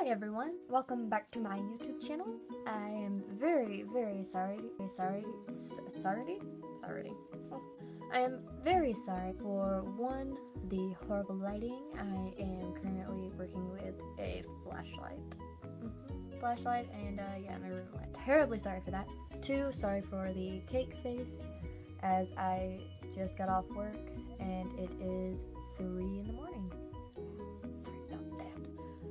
Hi everyone, welcome back to my YouTube channel. I am very, very sorry, sorry, sorry, sorry. I am very sorry for one, the horrible lighting. I am currently working with a flashlight. Mm -hmm. Flashlight and uh, yeah, my room light. Terribly sorry for that. Two, sorry for the cake face as I just got off work and it is 3 in the morning.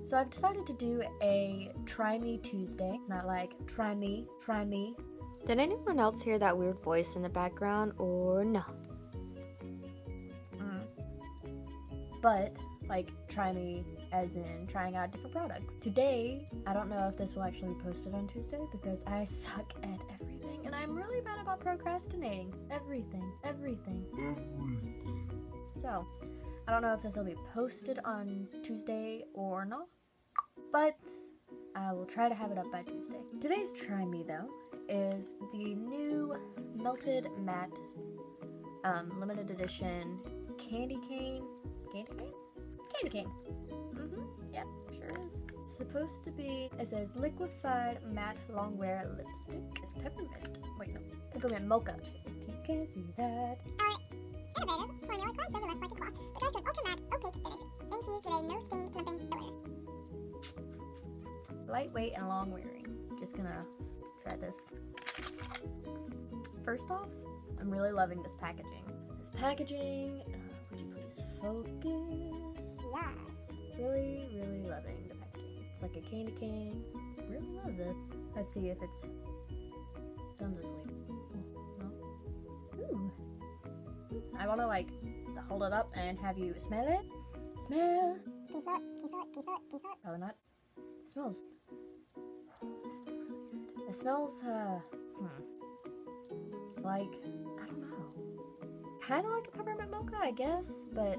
Sorry about that. So I've decided to do a Try Me Tuesday. Not like try me, try me. Did anyone else hear that weird voice in the background or no? Mm. But like try me as in trying out different products. Today, I don't know if this will actually be posted on Tuesday because I suck at everything and I'm really bad about procrastinating. Everything, everything. Everything. So, I don't know if this will be posted on Tuesday or not, but I will try to have it up by Tuesday. Today's Try Me, though, is the new Melted Matte um, limited edition candy cane. Candy cane? Candy cane. Mm-hmm. Yep, sure is. Supposed to be, it says liquefied matte longwear lipstick. It's peppermint. Wait, no. Peppermint mocha. If you can't see that. Alright. Innovative formula over less like a tries to an ultra matte, opaque finish. Infused with a no stain filler. Lightweight and long wearing. Just gonna try this. First off, I'm really loving this packaging. This packaging, uh, would you please focus? Yes. Really, really loving the packaging. It's like a candy cane. Really love this. Let's see if it's done to sleep. No? Ooh. I wanna like hold it up and have you smell it. Smell. Can you smell it? Can you smell it? Can you smell it? Can you smell it? Probably not. It smells. It smells, uh, hmm. Like, I don't know. Kind of like a peppermint mocha, I guess, but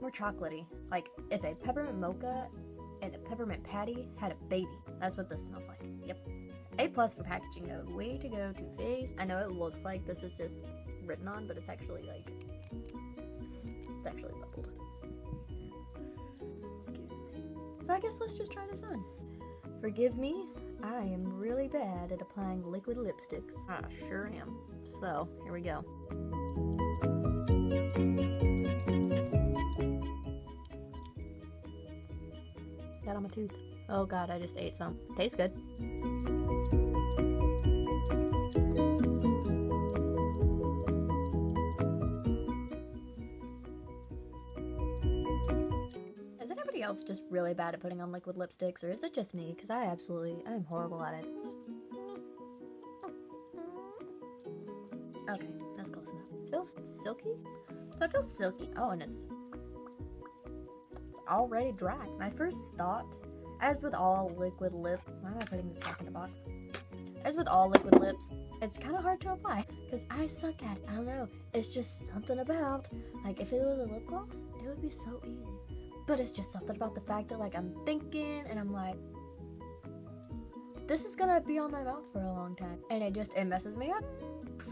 more chocolatey. Like, if a peppermint mocha and a peppermint patty had a baby. That's what this smells like. Yep. A plus for packaging though. Way to go, Too Faced. I know it looks like this is just written on, but it's actually like it's actually bubbled. So I guess let's just try this on. Forgive me, I am really bad at applying liquid lipsticks. I sure am. So, here we go. Got on my tooth. Oh god, I just ate some. Tastes good. Else just really bad at putting on liquid lipsticks, or is it just me? Because I absolutely, I'm horrible at it. Okay, that's close enough. Feels silky? So it feels silky. Oh, and it's it's already dry. My first thought, as with all liquid lip, why am I putting this back in the box? As with all liquid lips, it's kind of hard to apply because I suck at it. I don't know. It's just something about like if it was a lip gloss, it would be so easy. But it's just something about the fact that like I'm thinking and I'm like, this is gonna be on my mouth for a long time, and it just it messes me up.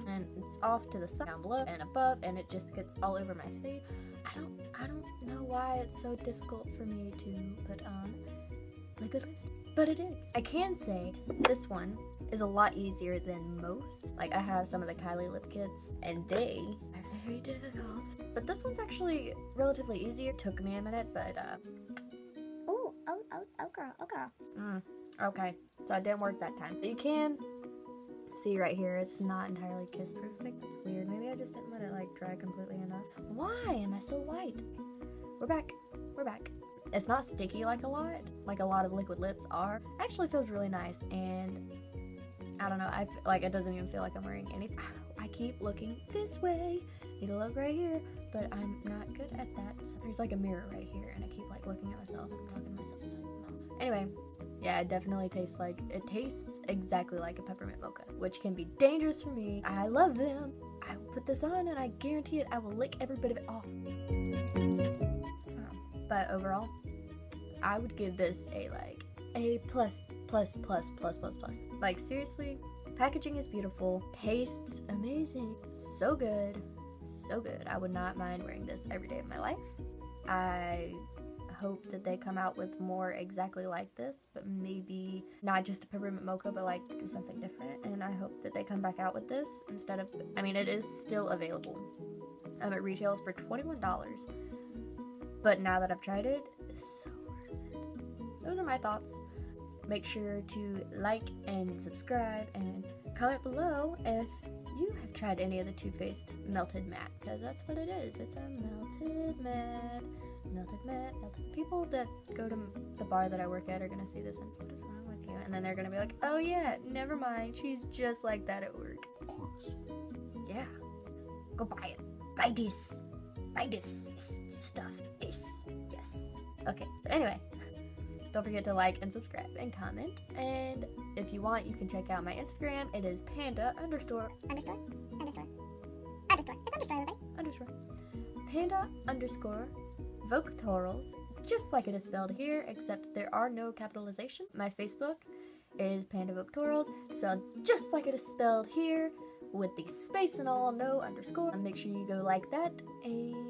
And it's off to the side, down below, and above, and it just gets all over my face. I don't I don't know why it's so difficult for me to put on liquid lipstick, but it is. I can say this one is a lot easier than most. Like I have some of the Kylie lip kits, and they very difficult. But this one's actually relatively easier. Took me a minute, but uh. Ooh, oh, oh, oh, girl, oh, girl. Mm, okay, so it didn't work that time. But you can see right here, it's not entirely kiss perfect. It's weird. Maybe I just didn't let it like dry completely enough. Why am I so white? We're back. We're back. It's not sticky like a lot, like a lot of liquid lips are. Actually feels really nice and I don't know, I like it doesn't even feel like I'm wearing anything. I keep looking this way. To look right here, but I'm not good at that. So there's like a mirror right here and I keep like looking at myself and talking to myself. So, no. Anyway, yeah, it definitely tastes like, it tastes exactly like a peppermint mocha, which can be dangerous for me. I love them. I will put this on and I guarantee it, I will lick every bit of it off. So, but overall, I would give this a like a plus plus plus plus plus plus. Like seriously, packaging is beautiful, tastes amazing, so good, so good. I would not mind wearing this every day of my life. I hope that they come out with more exactly like this, but maybe not just a peppermint mocha, but like something different. And I hope that they come back out with this instead of, I mean, it is still available. Um, it retails for $21. But now that I've tried it, it's so worth it. Those are my thoughts. Make sure to like and subscribe and comment below if you have tried any of the Too Faced Melted Matte, because that's what it is. It's a melted matte. Melted matte. Melted. People that go to the bar that I work at are gonna see this and what is wrong with you? And then they're gonna be like, oh yeah, never mind. She's just like that at work. Yeah. Go buy it. Buy this. Buy this stuff. This. Yes. Okay. So anyway, don't forget to like and subscribe and comment. And if you want, you can check out my Instagram. It is panda underscore Underscore. Underscore. Underscore. It's underscore, everybody. underscore panda underscore voctorals, just like it is spelled here, except there are no capitalization. My Facebook is panda voctorals, spelled just like it is spelled here, with the space and all, no underscore. And make sure you go like that, and